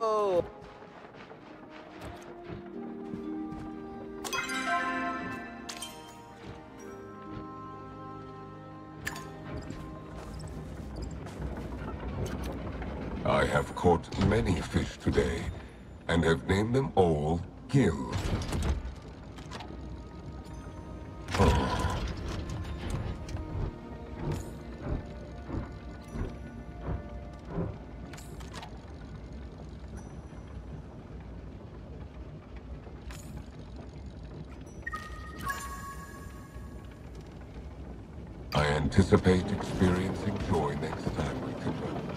Oh. I have caught many fish today, and have named them all Gil. Anticipate experiencing joy next time we convert.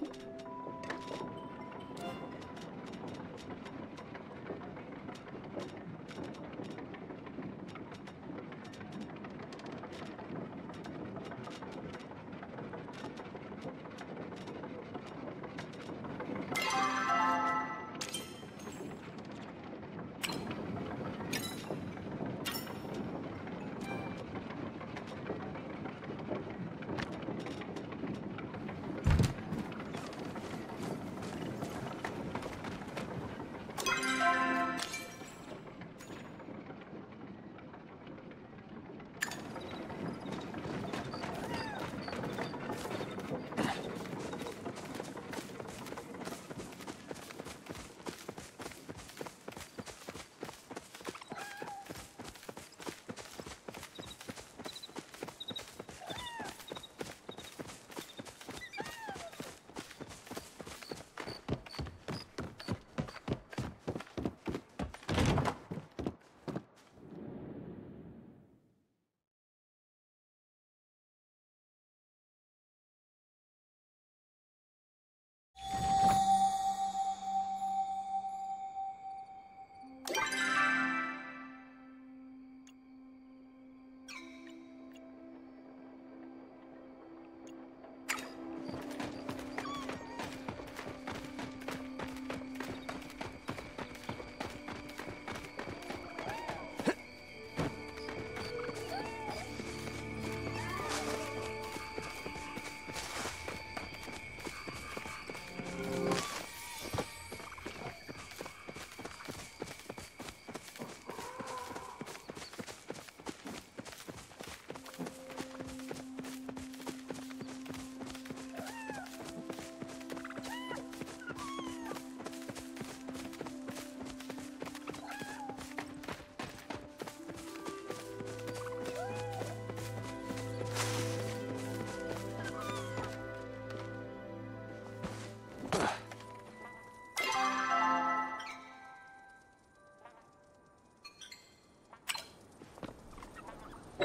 you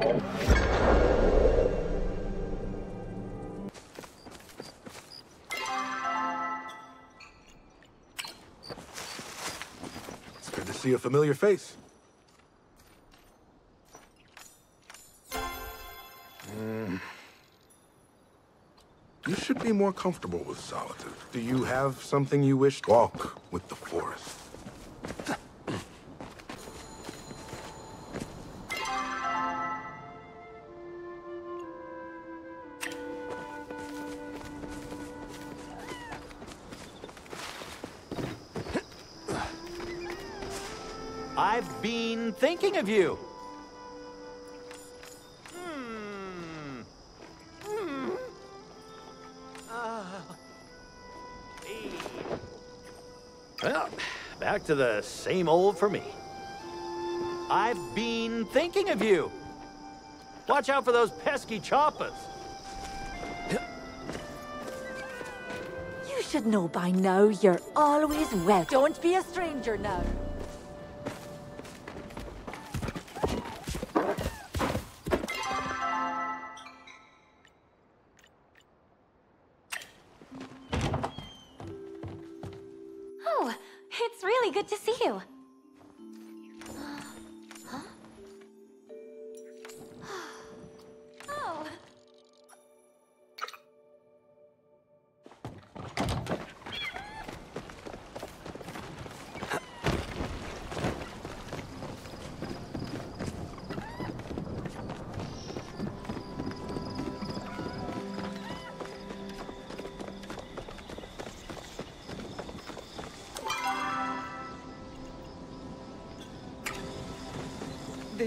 It's good to see a familiar face. Mm. You should be more comfortable with solitude. Do you have something you wish? To walk with the forest. I've been thinking of you. Hmm. Hmm. Ah. Well, back to the same old for me. I've been thinking of you. Watch out for those pesky choppers. You should know by now you're always well. Don't be a stranger now.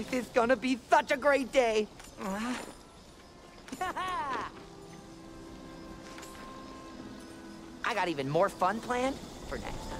This is gonna be such a great day. I got even more fun planned for next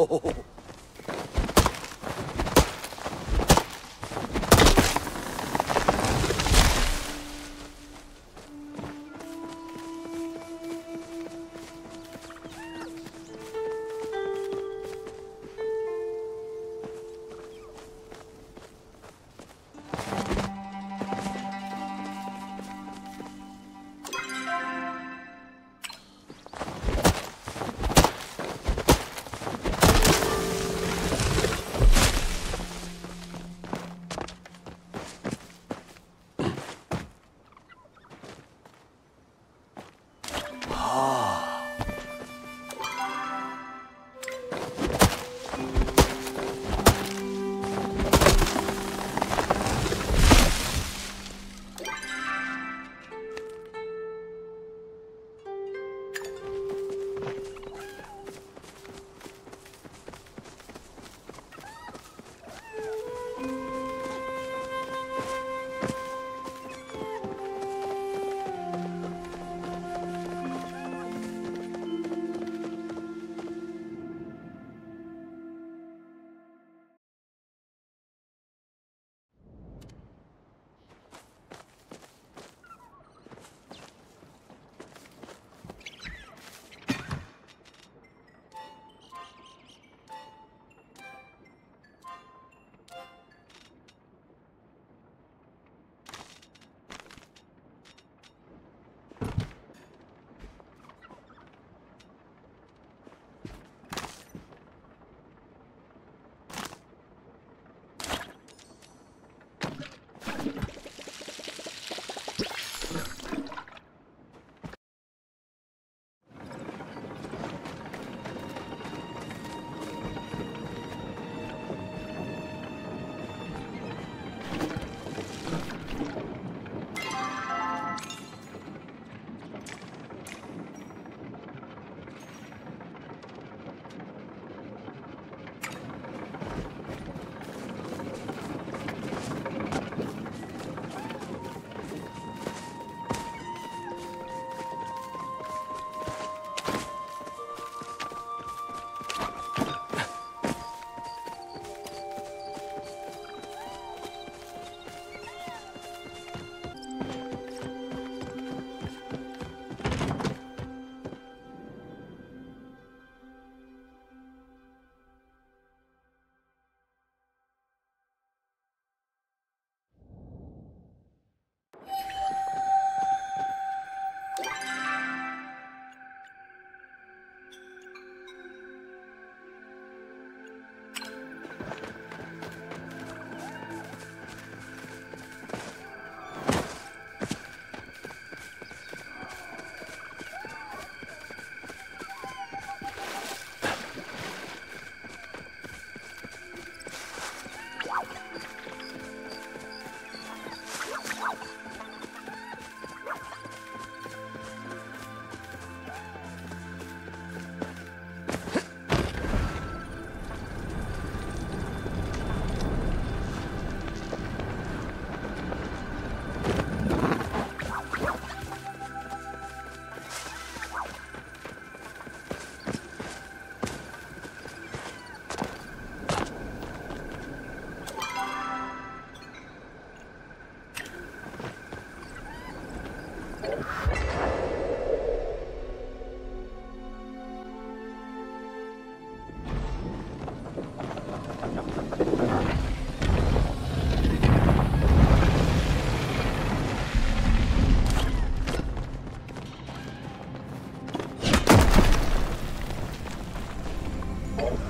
Oh. Oh.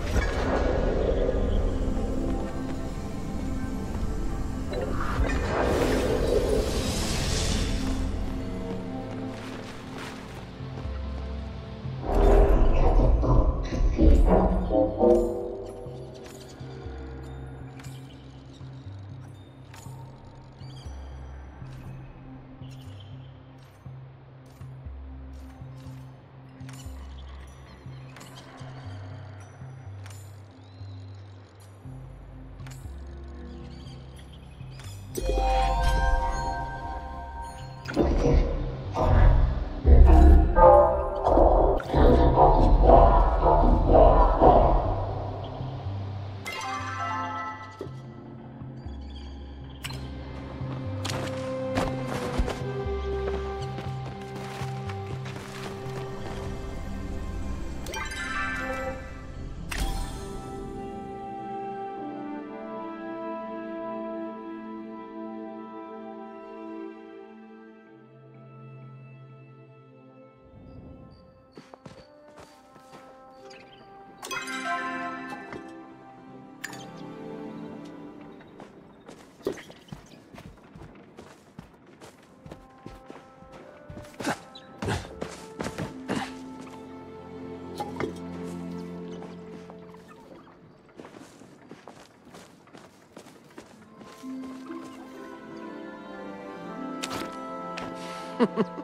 Ha ha ha.